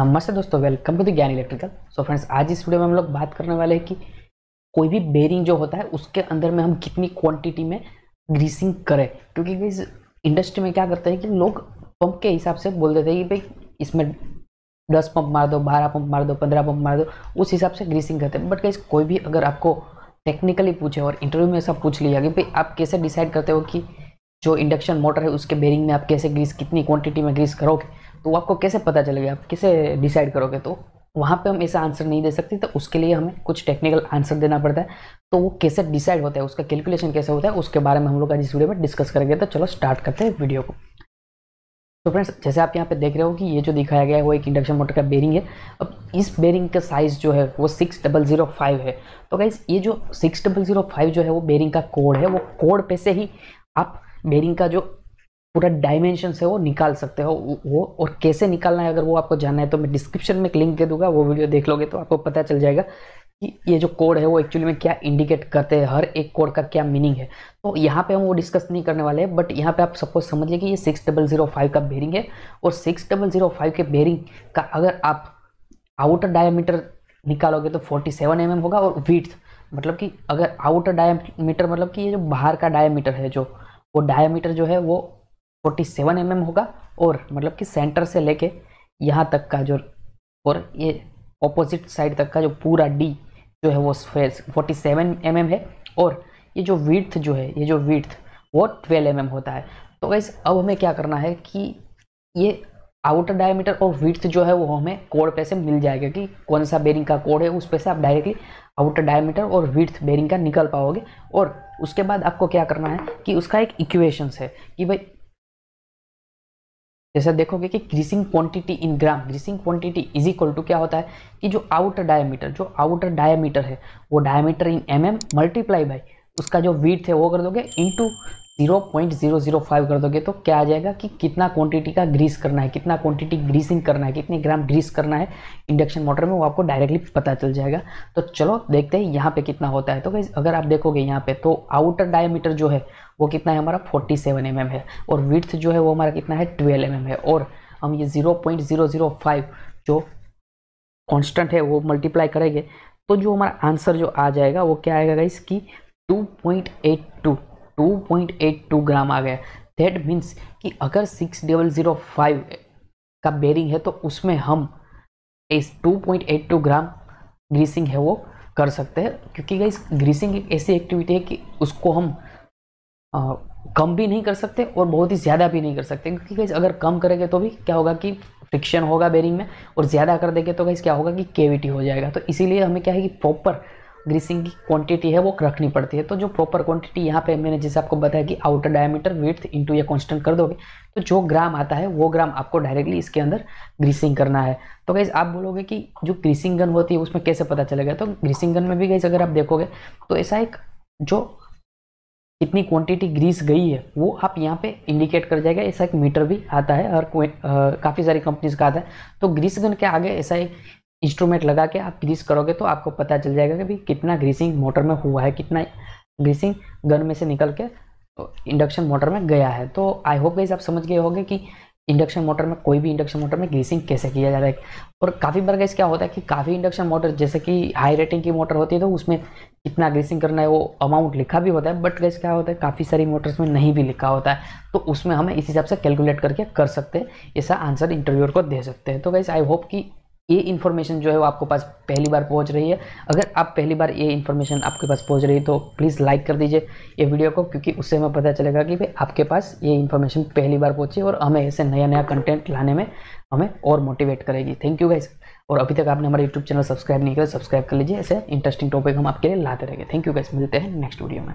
नमस्ते दोस्तों welcome to the Gyan electrical so friends आज इस वीडियो में हम लोग बात करने वाले हैं कि कोई भी बेरिंग जो होता है, उसके अंदर में हम कितनी क्वांटिटी में ग्रीसिंग करें। क्योंकि इस इंडस्ट्री में क्या करते हैं कि लोग पंप के हिसाब से बोल देते हैं कि भाई, इसमें दस पंप मार दो, बारह पंप मार दो, पंद्रह पंप मार दो, उस हिसाब से ग्रीसिंग करते हैं। बट कहीं कोई भी अगर आपको टेक्निकली पूछे और इंटरव्यू में ऐसा पूछ लिया कि भाई, आप कैसे डिसाइड करते हो कि जो इंडक्शन मोटर है, उसके बेरिंग में आप कैसे ग्रीस कितनी क्वांटिटी में ग्रीस करोगे? तो आपको कैसे पता चलेगा? आप कैसे डिसाइड करोगे? तो वहाँ पे हम ऐसा आंसर नहीं दे सकते तो उसके लिए हमें कुछ टेक्निकल आंसर देना पड़ता है। तो वो कैसे डिसाइड होता है, उसका कैलकुलेशन कैसे होता है, उसके बारे में हम लोग आज इस वीडियो में डिस्कस करेंगे। तो चलो स्टार्ट करते हैं वीडियो को। तो फ्रेंड्स जैसे आप यहाँ पे देख रहे हो कि ये जो दिखाया गया है, वो एक इंडक्शन मोटर का बेरिंग है। अब इस बेरिंग का साइज़ जो है, वो सिक्स डबल ज़ीरो फाइव है। तो गाइज़ ये जो सिक्स डबल ज़ीरो फाइव जो है, वो बेरिंग का कोड है। वो कोड पे से ही आप बेरिंग का जो पूरा डायमेंशन से वो निकाल सकते हो, वो और कैसे निकालना है अगर वो आपको जानना है तो मैं डिस्क्रिप्शन में एक लिंक दे दूँगा, वो वीडियो देख लोगे तो आपको पता चल जाएगा कि ये जो कोड है वो एक्चुअली में क्या इंडिकेट करते हैं, हर एक कोड का क्या मीनिंग है। तो यहाँ पे हम वो डिस्कस नहीं करने वाले हैं बट यहाँ पे आप सपोज़ समझिए कि ये सिक्स डबल ज़ीरो फाइव का बेरिंग है, और सिक्स डबल ज़ीरो फाइव के बेरिंग का अगर आप आउटर डायमीटर निकालोगे तो फोर्टी सेवन एम एम होगा और वीट मतलब कि अगर आउटर डायमीटर मतलब कि ये जो बाहर का डायमीटर है जो, वो डायमीटर जो है वो फोर्टी सेवन एम होगा और मतलब कि सेंटर से लेके यहाँ तक का जो और ये ऑपोजिट साइड तक का जो पूरा डी जो है वो फेस फोर्टी सेवन एम है और ये जो विड्थ जो है, ये जो विड्थ वो ट्वेल्व एम होता है। तो वैसे अब हमें क्या करना है कि ये आउटर डायमीटर और विड्थ जो है वो हमें कोड पे से मिल जाएगा कि कौन सा बेरिंग का कोड है, उस पे से आप डायरेक्टली आउटर डायमीटर और विड्थ बेरिंग का निकल पाओगे। और उसके बाद आपको क्या करना है कि उसका एक इक्वेशंस है कि भाई जैसा देखोगे कि greasing quantity in gram, greasing quantity is equal to क्या होता है कि जो आउटर डायमीटर जो आउटर डायमीटर है, वो diameter in M M multiply by उसका जो वीट है वो कर दोगे into zero point zero zero five कर दोगे तो क्या आ जाएगा कि कितना क्वांटिटी का ग्रीस करना है, कितना क्वांटिटी ग्रीसिंग करना है, कितने ग्राम ग्रीस करना है इंडक्शन मोटर में, वो आपको डायरेक्टली पता चल जाएगा। तो चलो, देखते हैं यहाँ पे कितना होता है। तो गाइज़ अगर आप देखोगे यहाँ पे तो आउटर डायमीटर जो है, वो कितना है हमारा? फोर्टी सेवन एम है और विथ जो है, वो हमारा कितना है? ट्वेल्व एम mm है। और हम ये zero point zero zero five जो कॉन्स्टेंट है, वो मल्टीप्लाई करेंगे तो जो हमारा आंसर जो आ जाएगा, वो क्या आएगा इसकी two point eight two two point eight two gram आ गया दैट मीन्स कि अगर सिक्स डबल ज़ीरो फाइव का बेरिंग है तो उसमें हम इस two point eight two gram greasing है वो कर सकते हैं। क्योंकि इस ग्रीसिंग एक ऐसी एक्टिविटी है कि उसको हम आ, कम भी नहीं कर सकते और बहुत ही ज़्यादा भी नहीं कर सकते। क्योंकि गाइज़ अगर कम करेंगे तो भी क्या होगा कि फ्रिक्शन होगा बेरिंग में और ज़्यादा कर देंगे तो गाइज़ क्या होगा कि केविटी हो जाएगा। तो इसीलिए हमें क्या है कि प्रॉपर ग्रीसिंग की क्वांटिटी है, वो रखनी पड़ती है। तो जो प्रॉपर क्वांटिटी यहाँ पे मैंने जैसे आपको बताया कि आउटर डायमीटर विथ इंटू या कॉन्स्टेंट कर दोगे तो जो ग्राम आता है, वो ग्राम आपको डायरेक्टली इसके अंदर ग्रीसिंग करना है। तो गैस आप बोलोगे कि जो ग्रीसिंग गन होती है, उसमें कैसे पता चलेगा? तो ग्रीसिंग गन में भी गैस अगर आप देखोगे तो ऐसा एक जो कितनी क्वांटिटी ग्रीस गई है, वो आप यहाँ पे इंडिकेट कर जाएगा, ऐसा एक मीटर भी आता है। और काफ़ी सारी कंपनीज़ का आता है। तो ग्रीस गन के आगे ऐसा एक इंस्ट्रूमेंट लगा के आप ग्रीस करोगे तो आपको पता चल जाएगा कि भाई कितना ग्रीसिंग मोटर में हुआ है, कितना ग्रीसिंग गन में से निकल के इंडक्शन मोटर में गया है। तो आई होप गाइज़ आप समझ गए होंगे कि इंडक्शन मोटर में, कोई भी इंडक्शन मोटर में ग्रीसिंग कैसे किया जाता है। और काफ़ी बार गैस क्या होता है कि काफ़ी इंडक्शन मोटर जैसे कि हाई रेटिंग की मोटर होती है तो उसमें कितना ग्रीसिंग करना है, वो अमाउंट लिखा भी होता है बट गैस क्या होता है, काफ़ी सारी मोटर्स में नहीं भी लिखा होता है तो उसमें हमें इस हिसाब से कैलकुलेट करके कर सकते हैं, ऐसा आंसर इंटरव्यूअर को दे सकते हैं। तो गैस आई होप कि ये इन्फॉर्मेशन जो है वो आपको पास पहली बार पहुँच रही है। अगर आप पहली बार ये इन्फॉर्मेशन आपके पास पहुँच रही है तो प्लीज़ लाइक कर दीजिए ये वीडियो को, क्योंकि उससे हमें पता चलेगा कि भाई आपके पास ये इन्फॉर्मेशन पहली बार पहुँची और हमें ऐसे नया नया कंटेंट लाने में हमें और मोटिवेट करेगी। थैंक यू गाइज़ और अभी तक आपने हमारा यूट्यूब चैनल सब्सक्राइब नहीं किया सब्सक्राइब कर लीजिए। ऐसे इंटरेस्टिंग टॉपिक हम आपके लिए लाते रहेंगे। थैंक यू गाइस मिलते हैं नेक्स्ट वीडियो में.